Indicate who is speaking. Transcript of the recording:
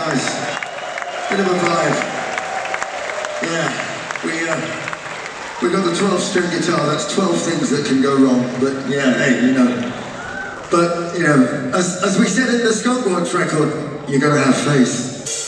Speaker 1: Nice. Bit of a vibe. Yeah, we uh, we got the 12 string guitar. That's 12 things that can go wrong. But yeah, hey, you know. But you know, as as we said in the Skunkworks record, you gotta have faith.